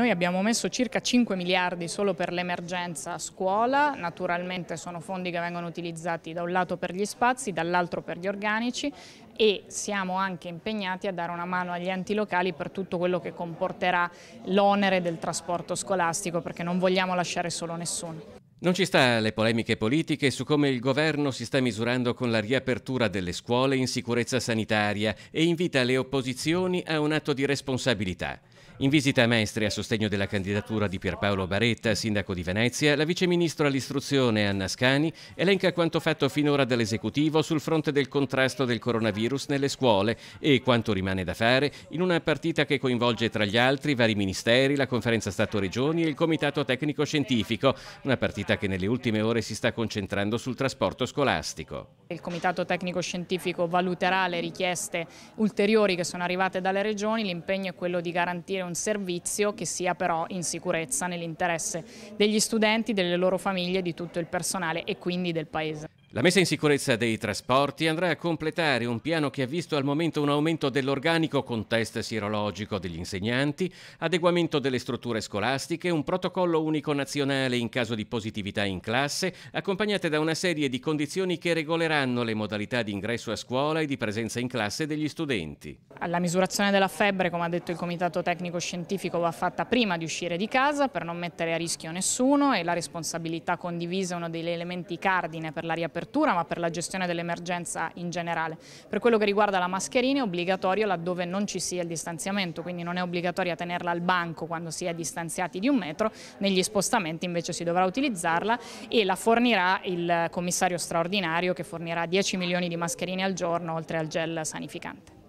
noi abbiamo messo circa 5 miliardi solo per l'emergenza scuola, naturalmente sono fondi che vengono utilizzati da un lato per gli spazi, dall'altro per gli organici e siamo anche impegnati a dare una mano agli enti locali per tutto quello che comporterà l'onere del trasporto scolastico perché non vogliamo lasciare solo nessuno. Non ci sta alle polemiche politiche su come il governo si sta misurando con la riapertura delle scuole in sicurezza sanitaria e invita le opposizioni a un atto di responsabilità. In visita a Mestre a sostegno della candidatura di Pierpaolo Baretta, sindaco di Venezia, la viceministro all'istruzione Anna Scani elenca quanto fatto finora dall'esecutivo sul fronte del contrasto del coronavirus nelle scuole e quanto rimane da fare in una partita che coinvolge tra gli altri vari ministeri, la conferenza Stato-Regioni e il comitato tecnico-scientifico, una partita che nelle ultime ore si sta concentrando sul trasporto scolastico. Il comitato tecnico-scientifico valuterà le richieste ulteriori che sono arrivate dalle regioni, l'impegno è quello di garantire un servizio che sia però in sicurezza nell'interesse degli studenti, delle loro famiglie, di tutto il personale e quindi del Paese. La messa in sicurezza dei trasporti andrà a completare un piano che ha visto al momento un aumento dell'organico con test sierologico degli insegnanti, adeguamento delle strutture scolastiche, un protocollo unico nazionale in caso di positività in classe, accompagnate da una serie di condizioni che regoleranno le modalità di ingresso a scuola e di presenza in classe degli studenti. La misurazione della febbre, come ha detto il Comitato Tecnico Scientifico, va fatta prima di uscire di casa per non mettere a rischio nessuno e la responsabilità condivisa è uno degli elementi cardine per la riapertura apertura ma per la gestione dell'emergenza in generale. Per quello che riguarda la mascherina è obbligatorio laddove non ci sia il distanziamento, quindi non è obbligatorio tenerla al banco quando si è distanziati di un metro, negli spostamenti invece si dovrà utilizzarla e la fornirà il commissario straordinario che fornirà 10 milioni di mascherine al giorno oltre al gel sanificante.